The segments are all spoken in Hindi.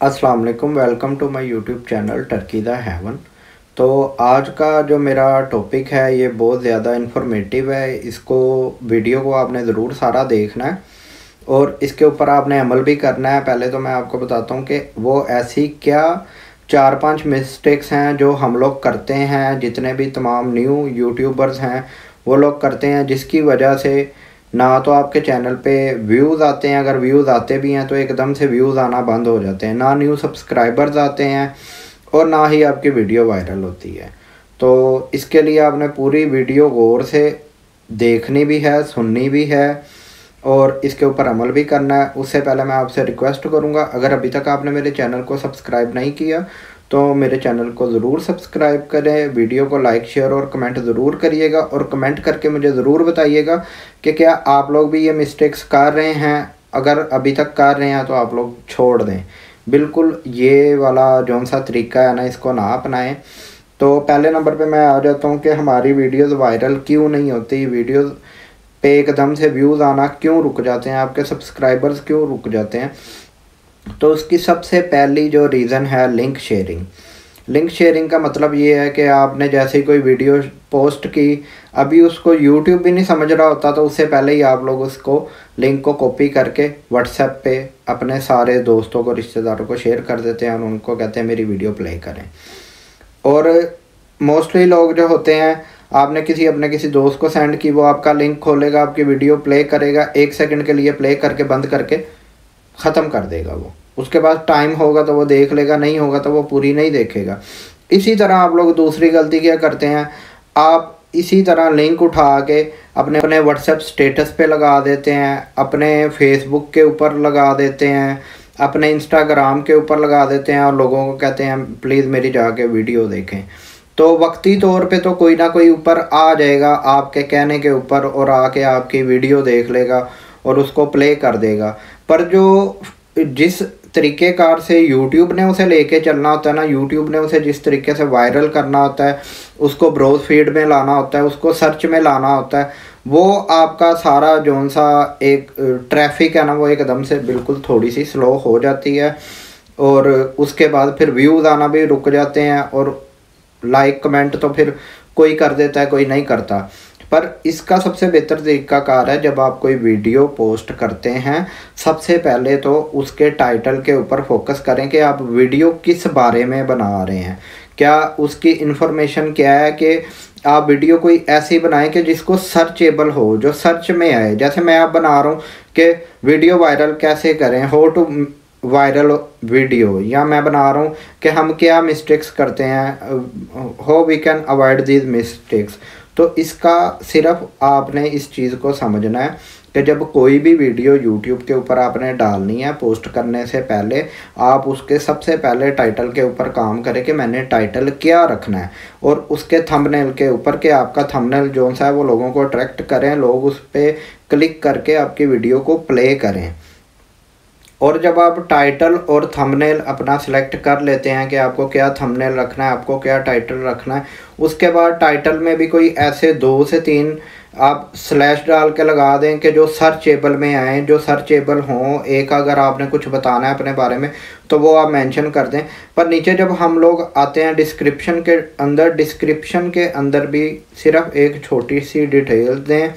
अस्सलाम वालेकुम welcome to my YouTube channel Turkey the heaven तो आज का जो मेरा टॉपिक है, ये बहुत ज़्यादा इन्फॉर्मेटिव है। इसको वीडियो को आपने ज़रूर सारा देखना है। और इसके ऊपर आपने अमल भी करना है। पहले तो मैं आपको बताता हूँ कि वो ऐसी क्या चार पाँच मिस्टेक्स हैं जो हम लोग करते हैं, जितने भी तमाम न्यू यूट्यूबर्स हैं, वो लोग करते हैं, जिसकी वजह से ना तो आपके चैनल पे व्यूज़ आते हैं, अगर व्यूज़ आते भी हैं तो एकदम से व्यूज़ आना बंद हो जाते हैं। ना न्यू सब्सक्राइबर्स आते हैं और ना ही आपकी वीडियो वायरल होती है। तो इसके लिए आपने पूरी वीडियो गौर से देखनी भी है, सुननी भी है और इसके ऊपर अमल भी करना है। उससे पहले मैं आपसे रिक्वेस्ट करूँगा, अगर अभी तक आपने मेरे चैनल को सब्सक्राइब नहीं किया तो मेरे चैनल को ज़रूर सब्सक्राइब करें, वीडियो को लाइक, शेयर और कमेंट ज़रूर करिएगा और कमेंट करके मुझे ज़रूर बताइएगा कि क्या आप लोग भी ये मिस्टेक्स कर रहे हैं। अगर अभी तक कर रहे हैं तो आप लोग छोड़ दें। बिल्कुल ये वाला जौन सा तरीका है ना, इसको ना अपनाएँ। तो पहले नंबर पे मैं आ जाता हूँ कि हमारी वीडियोस वायरल क्यों नहीं होती? वीडियोस पे एकदम से व्यूज़ आना क्यों रुक जाते हैं? आपके सब्सक्राइबर्स क्यों रुक जाते हैं? तो उसकी सबसे पहली जो रीज़न है लिंक शेयरिंग लिंक शेयरिंग का मतलब ये है कि आपने जैसे ही कोई वीडियो पोस्ट की, अभी उसको यूट्यूब भी नहीं समझ रहा होता तो उससे पहले ही आप लोग उसको लिंक को कॉपी करके व्हाट्सएप पे अपने सारे दोस्तों को, रिश्तेदारों को शेयर कर देते हैं और उनको कहते हैं, मेरी वीडियो प्ले करें. और मोस्टली लोग जो होते हैं, आपने किसी, अपने किसी दोस्त को सेंड की, वो आपका लिंक खोलेगा, आपकी वीडियो प्ले करेगा, एक सेकंड के लिए प्ले करके, बंद करके ख़त्म कर देगा वो। उसके बाद टाइम होगा तो वो देख लेगा, नहीं होगा तो वो पूरी नहीं देखेगा। इसी तरह आप लोग दूसरी गलती क्या करते हैं? आप इसी तरह लिंक उठा के अपने अपने व्हाट्सएप स्टेटस पे लगा देते हैं, अपने फेसबुक के ऊपर लगा देते हैं, अपने इंस्टाग्राम के ऊपर लगा देते हैं और लोगों को कहते हैं, प्लीज़ मेरी जाके वीडियो देखें। तो वक्ती तौर पे तो कोई ना कोई ऊपर आ जाएगा आपके कहने के ऊपर और आके आपकी वीडियो देख लेगा और उसको प्ले कर देगा। पर जो जिस तरीके कार से यूट्यूब ने उसे लेके चलना होता है ना यूट्यूब ने उसे जिस तरीके से वायरल करना होता है, उसको ब्रोज फ़ीड में लाना होता है, उसको सर्च में लाना होता है, वो आपका सारा जोन सा एक ट्रैफ़िक है ना, वो एकदम से बिल्कुल थोड़ी सी स्लो हो जाती है और उसके बाद फिर व्यूज़ आना भी रुक जाते हैं और लाइक कमेंट तो फिर कोई कर देता है, कोई नहीं करता। पर इसका सबसे बेहतर तरीका कार है, जब आप कोई वीडियो पोस्ट करते हैं, सबसे पहले तो उसके टाइटल के ऊपर फोकस करें कि आप वीडियो किस बारे में बना रहे हैं। क्या उसकी इन्फॉर्मेशन क्या है कि आप वीडियो कोई ऐसी बनाएँ कि जिसको सर्चेबल हो, जो सर्च में आए। जैसे मैं आप बना रहा हूँ कि वीडियो वायरल कैसे करें हो टू वायरल वीडियो या मैं बना रहा हूँ कि हम क्या मिस्टेक्स करते हैं how we can avoid these mistakes तो इसका सिर्फ़ आपने इस चीज़ को समझना है कि जब कोई भी वीडियो यूट्यूब के ऊपर आपने डालनी है, पोस्ट करने से पहले, आप उसके सबसे पहले टाइटल के ऊपर काम करें कि मैंने टाइटल क्या रखना है और उसके थंबनेल के ऊपर कि आपका थंबनेल जो सा है वो लोगों को अट्रैक्ट करें, लोग उस पर क्लिक करके आपकी वीडियो को प्ले करें। और जब आप टाइटल और थंबनेल अपना सिलेक्ट कर लेते हैं कि आपको क्या थंबनेल रखना है, आपको क्या टाइटल रखना है, उसके बाद टाइटल में भी कोई ऐसे दो से तीन आप स्लैश डाल के लगा दें कि जो सर्चेबल में आए, जो सर्चेबल हों, एक अगर आपने कुछ बताना है अपने बारे में तो वो आप मेंशन कर दें। पर नीचे जब हम लोग आते हैं डिस्क्रिप्शन के अंदर डिस्क्रिप्शन के अंदर भी सिर्फ़ एक छोटी सी डिटेल दें,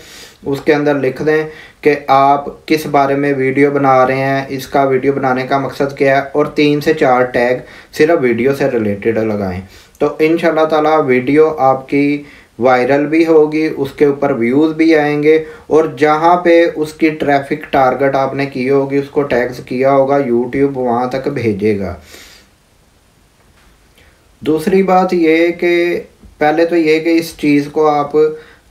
उसके अंदर लिख दें कि आप किस बारे में वीडियो बना रहे हैं, इसका वीडियो बनाने का मकसद क्या है, और तीन से चार टैग सिर्फ़ वीडियो से रिलेटेड लगाएँ तो इन ताला वीडियो आपकी वायरल भी होगी, उसके ऊपर व्यूज़ भी आएँगे, और जहाँ पे उसकी ट्रैफ़िक टारगेट आपने की होगी, उसको टैक्स किया होगा यूट्यूब वहाँ तक भेजेगा। दूसरी बात ये कि पहले तो ये कि इस चीज़ को आप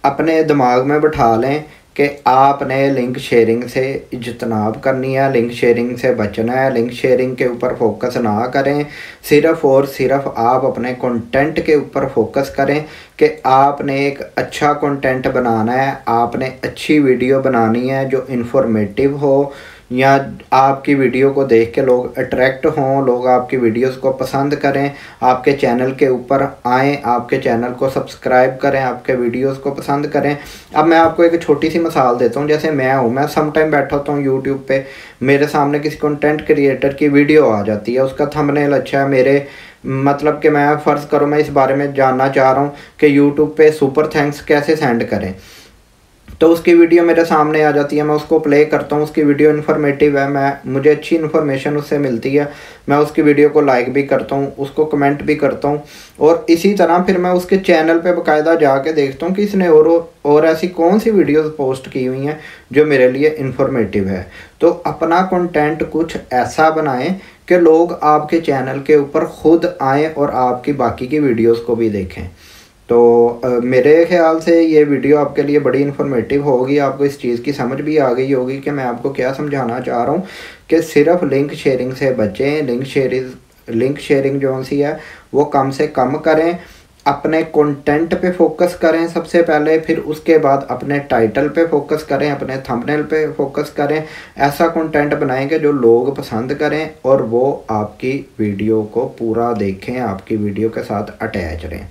अपने दिमाग में बैठा लें कि आपने लिंक शेयरिंग से इजतनाब करनी है लिंक शेयरिंग से बचना है लिंक शेयरिंग के ऊपर फोकस ना करें। सिर्फ़ और सिर्फ़ आप अपने कंटेंट के ऊपर फोकस करें कि आपने एक अच्छा कंटेंट बनाना है, आपने अच्छी वीडियो बनानी है जो इन्फॉर्मेटिव हो। या आपकी वीडियो को देख के लोग अट्रैक्ट हों, लोग आपकी वीडियोस को पसंद करें, आपके चैनल के ऊपर आएँ, आपके चैनल को सब्सक्राइब करें, आपके वीडियोस को पसंद करें। अब मैं आपको एक छोटी सी मिसाल देता हूँ, जैसे मैं हूँ, मैं सम टाइम बैठा होता हूँ यूट्यूब पे, मेरे सामने किसी कंटेंट क्रिएटर की वीडियो आ जाती है, उसका थंबनेल अच्छा है, मेरे मतलब कि मैं फ़र्ज़ करूँ, मैं इस बारे में जानना चाह रहा हूँ कि यूट्यूब पे सुपर थैंक्स कैसे सेंड करें। तो उसकी वीडियो मेरे सामने आ जाती है, मैं उसको प्ले करता हूँ, उसकी वीडियो इन्फॉर्मेटिव है, मैं, मुझे अच्छी इन्फॉर्मेशन उससे मिलती है, मैं उसकी वीडियो को लाइक भी करता हूँ, उसको कमेंट भी करता हूँ, और इसी तरह फिर मैं उसके चैनल पे बकायदा जाके देखता हूँ कि इसने और और ऐसी कौन सी वीडियोस पोस्ट की हुई हैं, जो मेरे लिए इन्फॉर्मेटिव है। तो अपना कंटेंट कुछ ऐसा बनाएँ कि लोग आपके चैनल के ऊपर खुद आएँ और आपकी बाकी की वीडियोज़ को भी देखें। तो मेरे ख्याल से ये वीडियो आपके लिए बड़ी इन्फॉर्मेटिव होगी। आपको इस चीज़ की समझ भी आ गई होगी कि मैं आपको क्या समझाना चाह रहा हूँ कि सिर्फ़ लिंक शेयरिंग से बचें। लिंक शेयरिंग लिंक शेयरिंग जो सी है, वो कम से कम करें। अपने कंटेंट पे फोकस करें सबसे पहले, फिर उसके बाद अपने टाइटल पे फोकस करें, अपने थंबनेल पे फोकस करें। ऐसा कंटेंट बनाएँगे जो लोग पसंद करें और वो आपकी वीडियो को पूरा देखें, आपकी वीडियो के साथ अटैच रहें।